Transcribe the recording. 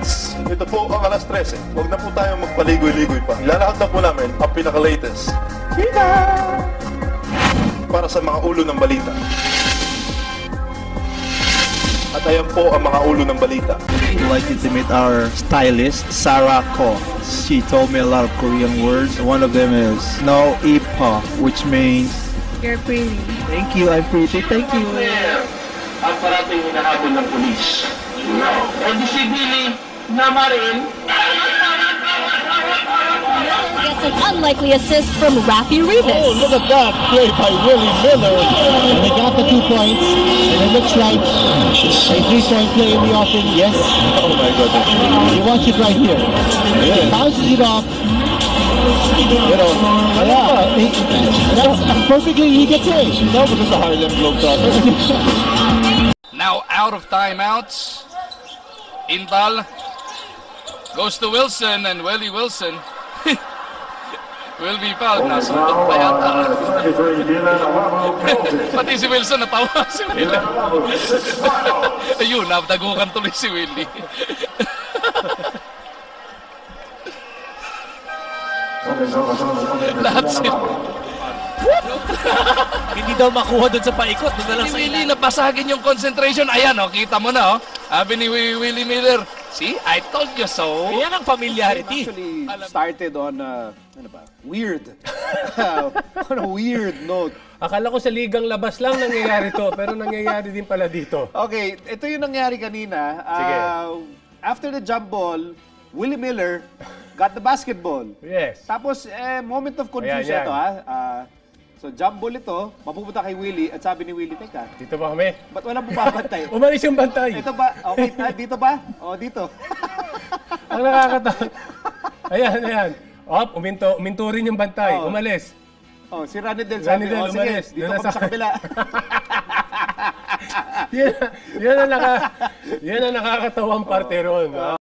Fans, ito po ang alas 13. Huwag na po tayong magpaligoy-ligoy pa. Ilalakad na po namin ang pinaka-latest. Kita! Para sa mga ulo ng balita. At ayan po ang mga ulo ng balita. We'd like to meet our stylist, Sarah Ko. She told me a lot of Korean words. One of them is no ipa, which means You're pretty. Thank you, I'm pretty. Thank you. Ang parating hinahabol ng pulis. No. On the civili, na marin, Gets an unlikely assist from Rafi Rivas. Oh, look at that play by Willie Miller. And they got the two points. And it looks like a three-point play in the offing. Yes. Oh my goodness. You watch it right here. He Bounces it off. You know, Yeah, he- that's perfectly he gets away. no, because sa Harlem Globetrotters. Now out of timeouts. Inbal goes to Wilson and Willie Wilson will be fouled. Nasundot pa yata. Pati si Wilson natawa si Willie. Ayun, nabdagukan tuloy si Willie. Lahat sila. Hindi daw makuha doon sa paikot. Doon na lang Si sa Willie, ilalim. napasagin yung concentration. Ayan, oh, kita mo na, oh. Sabi ni Wi- Willie Miller, See, I told you so. Yan ang familiarity. actually started on a, ano ba, weird. on a weird note. Akala ko sa ligang labas lang nangyayari to, pero nangyayari din pala dito. Okay, ito yung nangyari kanina. Sige. Uh, after the jump ball, Willie Miller got the basketball. Yes. Tapos, eh, moment of confusion Ayan, yan. ito, ha? Ah, so, jump ball ito, mapupunta kay Willie, at sabi ni Willie, teka, Dito ba kami? ba't walang bumabantay? Umalis yung bantay. ito ba? Okay, ah, dito ba? O, dito. Ang nakakatawa. Ayan, ayan. Op, uminto, uminto rin yung bantay. Oo. Umalis. Oh, si Ranidel Randy sabi, Del, oh, sige, umalis. dito Doon na kami sa- sa kabila. Yan, yan ang naka, yan ang nakakatawang parte ron.